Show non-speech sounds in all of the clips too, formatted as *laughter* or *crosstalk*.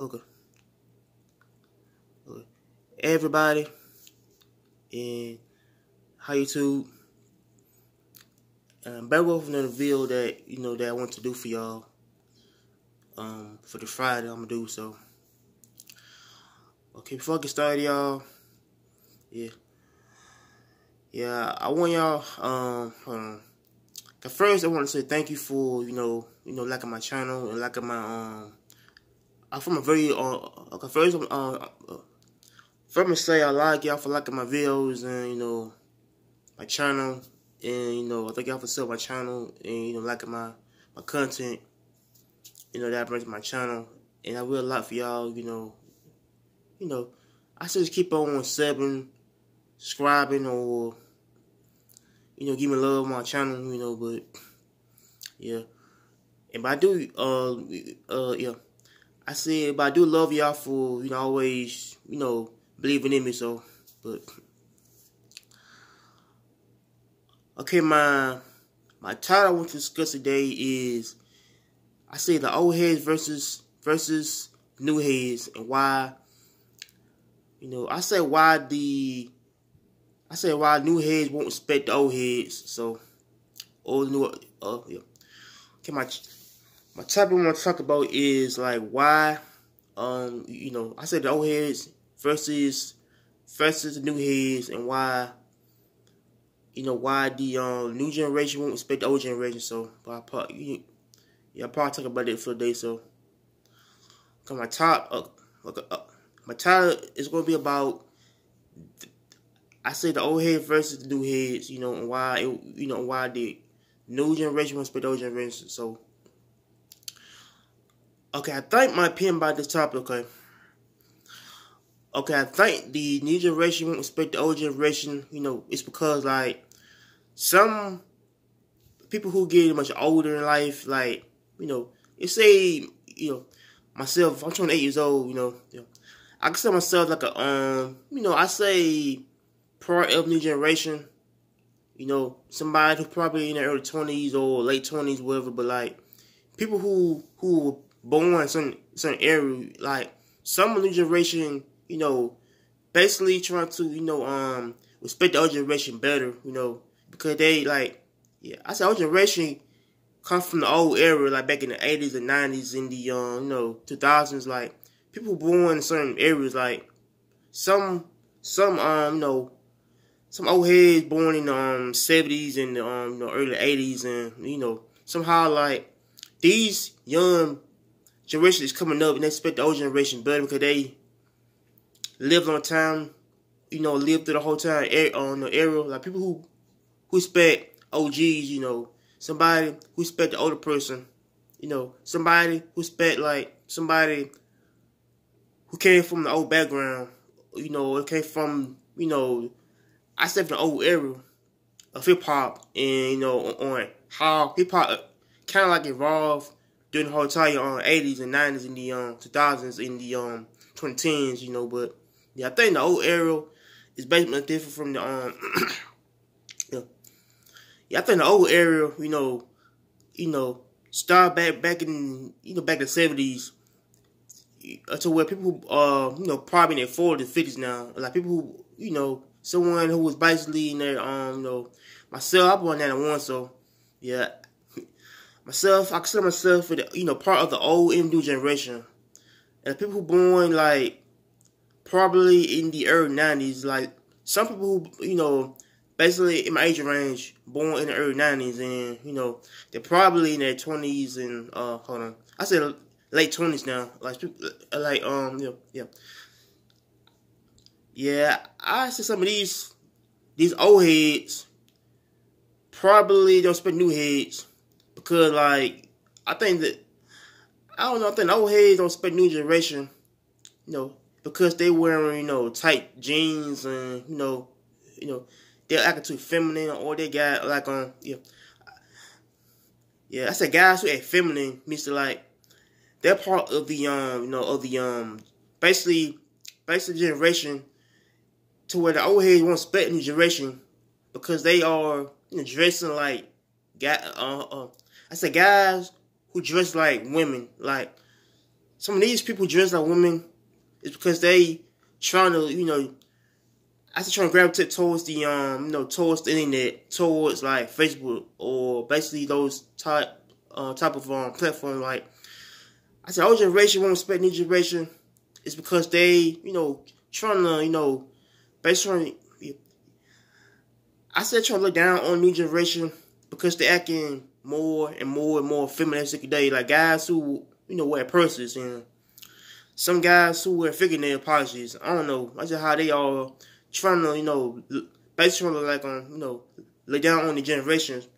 Okay. okay. Everybody and how YouTube. Um, bear with another video that you know that I want to do for y'all. Um, for the Friday I'm gonna do so. Okay, before I get started, y'all. Yeah. Yeah, I want y'all. Um, um. First, I want to say thank you for you know you know liking my channel and liking my um. I'm from a very uh. Okay, first, uh, uh, first I'm gonna say I like y'all for liking my videos and you know my channel and you know I thank y'all for sub my channel and you know liking my my content. You know that brings my channel and I will a lot for y'all. You know, you know I just keep on subbing, subscribing, or you know give me love on my channel. You know, but yeah, and but I do uh uh yeah. I said, but I do love y'all for, you know, always, you know, believing in me, so, but, okay, my, my title I want to discuss today is, I say the old heads versus, versus new heads, and why, you know, I say why the, I say why new heads won't respect the old heads, so, old new, uh, yeah. Okay, my, my topic I want to talk about is like why, um, you know, I said the old heads versus versus the new heads, and why, you know, why the um new generation won't respect the old generation. So, but I probably, yeah, I'll probably talk about it for a day. So, cause my top, uh, uh, my title is gonna be about. I say the old head versus the new heads, you know, and why, it, you know, why the new generation won't respect the old generation. So. Okay, I think my opinion about this topic, okay. Okay, I think the new generation won't respect the old generation, you know, it's because, like, some people who get much older in life, like, you know, it say, you know, myself, I'm 28 years old, you know, you know I consider myself like a, um, you know, I say part of new generation, you know, somebody who's probably in their early 20s or late 20s, whatever, but, like, people who, who born in certain certain area, like some of the generation, you know, basically trying to, you know, um, respect the old generation better, you know, because they like, yeah, I said old generation come from the old era, like back in the eighties and nineties, in the um, you know, two thousands, like people born in certain areas, like some some um, you know, some old heads born in the um seventies and the um, you know, early eighties, and you know, somehow like these young generation is coming up and they expect the old generation better because they lived on time, you know, lived through the whole time on the era. Like people who who expect OGs, you know, somebody who expect the older person, you know, somebody who expect like somebody who came from the old background, you know, it came from, you know, I said from the old era of hip hop and you know on how hip hop uh, kind of like evolved during the whole time um, 80s and 90s and the um, 2000s in the um 2010s, you know. But yeah, I think the old era is basically different from the um. *coughs* yeah. yeah, I think the old era, you know, you know, start back back in you know back in the 70s. Uh, to where people uh you know probably in their 40s 50s now like people who you know someone who was basically in their um you know myself I born that one so yeah myself, I consider myself, you know, part of the old and new generation. And people who born like probably in the early nineties, like some people who, you know, basically in my age range, born in the early nineties, and you know, they're probably in their twenties and uh, hold on, I said late twenties now, like like um, yeah, yeah, yeah. I see some of these these old heads probably don't spend new heads because like I think that I don't know. I think old heads don't expect new generation, you know, because they wearing you know tight jeans and you know, you know, they're acting too feminine or they got like um, yeah, yeah. I said guys who act feminine means to like they're part of the um you know of the um basically basically generation to where the old heads won't expect new generation because they are you know dressing like got uh, uh I said guys who dress like women, like some of these people dress like women is because they trying to, you know, I said trying to gravitate towards the um, you know, towards the internet, towards like Facebook or basically those type uh type of um platform like I said old generation won't respect new generation. It's because they, you know, trying to, you know, basically I said trying to look down on new generation because they're acting more and more and more feministic today. Like guys who, you know, wear purses and some guys who wear fingernail polishes. I don't know. That's just how they all trying to, you know, basically like on, you know, lay down on the generations.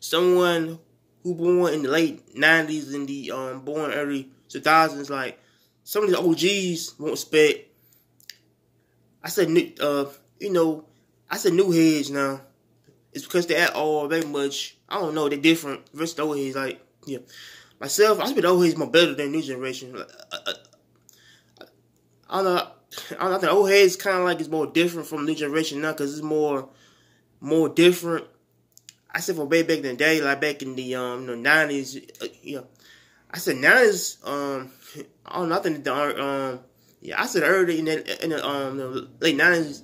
Someone who born in the late nineties and the um born early two thousands, like some of the OGs won't respect. I said, uh, you know, I said new heads now. It's because they're all very much. I don't know. They're different versus the old heads. Like, yeah, myself, I think the old heads more better than new generation. Like, uh, uh, I don't know. I don't know. The old heads kind of like it's more different from new generation now because it's more, more different. I said for way back in the day, like back in the um the nineties, uh, yeah. I said nineties, um, *laughs* I don't know. I the um, yeah, I said early in the, in the um the late nineties.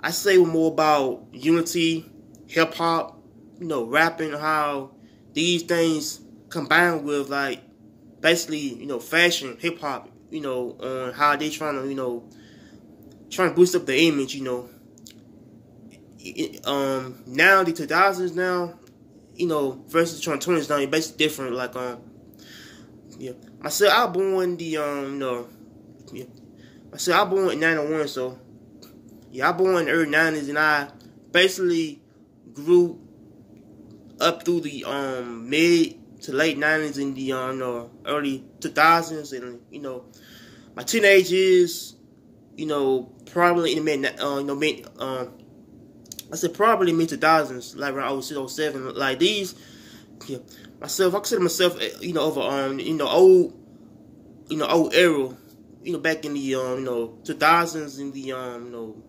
I say more about unity, hip hop, you know, rapping, how these things combine with like basically, you know, fashion, hip hop, you know, on how they trying to, you know, trying to boost up the image, you know. Um, now the 2000s now, you know, versus the 2020s now, it's basically different. Like, um, yeah, myself, I born the um, you know, yeah, myself, I born in '91, so yeah, I born in the early '90s, and I basically grew up through the um mid to late '90s and the um, know, early 2000s, and you know, my teenage years, you know, probably in the mid, uh, you know, mid, um, I said probably mid 2000s, like around 06, 07, like these, yeah, myself, I consider myself, eh, you know, over um, you know, old, you know, old era, you know, back in the um, you know, 2000s in the um, you know,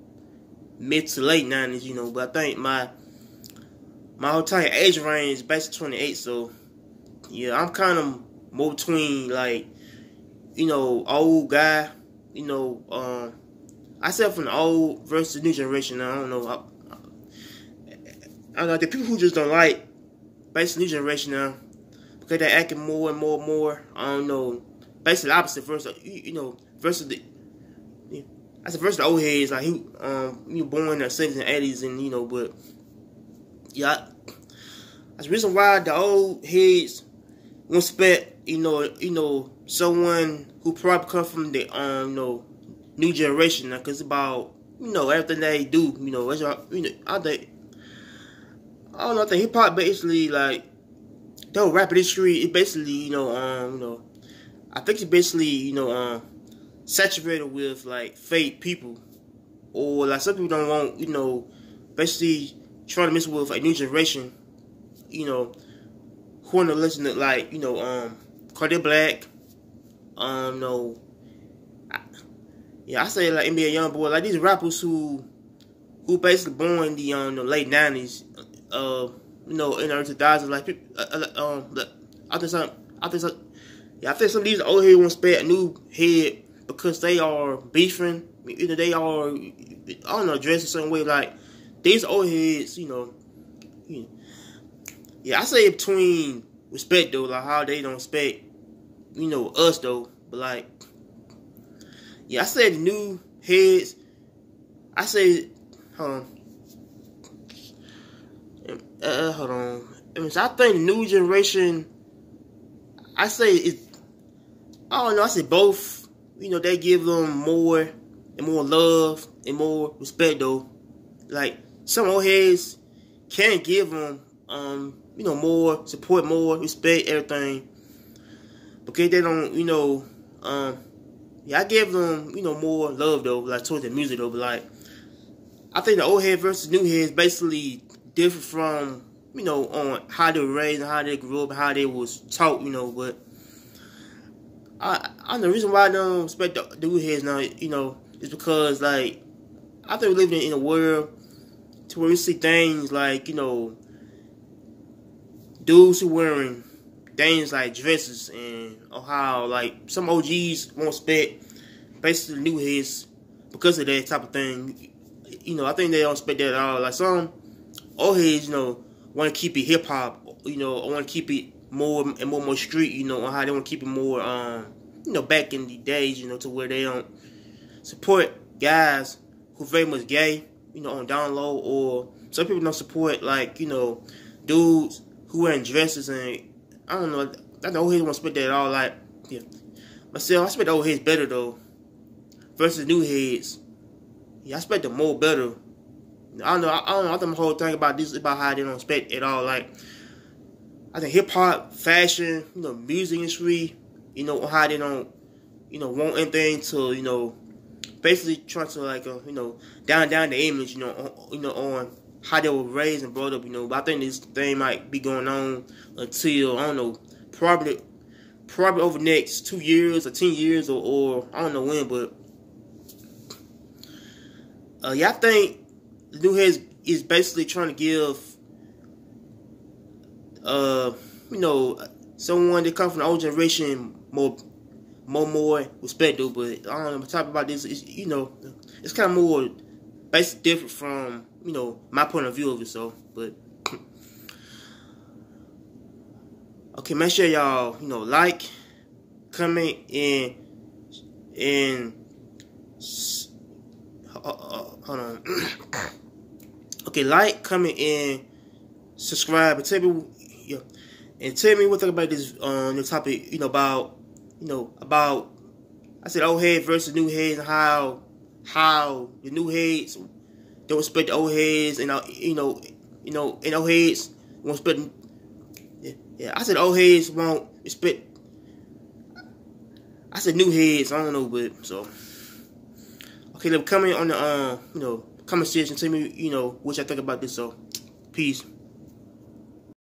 mid to late 90s, you know, but I think my my whole age range is basically 28, so yeah, I'm kind of more between like, you know, old guy, you know, um, I said from the old versus new generation. I don't know. I, I don't know. The people who just don't like basically new generation now because they're acting more and more and more. I don't know. Basically, opposite versus you, know versus the. That's the versus the old heads. Like he, um, you born in the seventies and eighties, and you know, but yeah, that's the reason why the old heads won't expect you know, you know, someone who probably come from the um, you know, new generation. Now, cause about you know everything they do, you know, that's you know, I think I don't know. I think hip hop basically like the whole rap industry. It basically you know um you know I think it's basically you know um saturated with like fake people or like some people don't want you know basically trying to mix with a new generation. You know who want to listen to like you know um Kodak Black, um you know. yeah, I say like NBA YoungBoy, like these rappers who who basically born in the um the late nineties, uh, you know, in the early 2000s, like, uh, uh, um, I think some, I think some, yeah, I think some of these old heads want to spare a new head because they are beefing, either they are, I don't know, dressed a certain way, like, these old heads, you know, yeah, I say between respect, though, like, how they don't respect, you know, us, though, but, like, yeah, I say new heads, I say, hold on, uh, hold on. I, mean, I think the new generation, I say it. I don't know. I say both. You know, they give them more and more love and more respect though. Like some old heads can give them, um, you know, more support, more respect, everything. Because they don't, you know, um, yeah, I give them, you know, more love though, like towards the music though. But like, I think the old head versus new heads basically different from you know on how they were raised and how they grew up and how they was taught. You know, but I I the reason why I don't respect the dude heads now. You know, is because like I think we're living in a world to where we see things like you know dudes who wearing things like dresses and how like some OGs won't respect basically new heads because of that type of thing. You know, I think they don't expect that at all. Like some old heads, you know, want to keep it hip hop. You know, I want to keep it more and more more street. You know, on how they want to keep it more. Um, you know, back in the days, you know, to where they don't support guys who very much gay. You know, on down low, or some people don't support like you know, dudes who wearing dresses and I don't know. I know old heads want to spit that at all. Like, yeah. Myself, I spit the old heads better though. Versus new heads. Yeah, I spit the more better. I don't know. I, don't know. I think the whole thing about this is about how they don't spit at all. Like, I think hip hop, fashion, you know, music industry, you know, how they don't, you know, want anything to, you know, basically trying to like, uh, you know, down down the image, you know, on, you know, on how they were raised and brought up, you know. But I think this thing might be going on until I don't know, probably probably over the next two years or ten years or, or I don't know when, but uh, yeah, I think new heads is basically trying to give uh you know someone that come from the old generation more more more respect but I don't know talk about this is you know it's kind of more basically different from you know my point of view of it so but *clears throat* Okay, make sure y'all, you know, like, comment, and and uh, uh, hold on. *clears throat* okay, like, comment, and subscribe, and tell me, yeah, and tell me what think about this on um, the topic. You know about, you know about. I said old head versus new heads, and how how the new heads don't respect the old heads, and uh, you know, you know, and old heads won't respect yeah, I said old heads won't respect. I said new heads. I don't know, but so okay. Look, comment on the uh, you know comment section. Tell me you know what y'all think about this. So, peace.